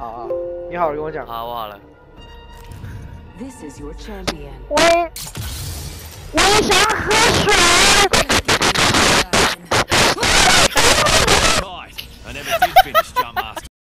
好，你好好跟我讲好不好了？我我也想喝水。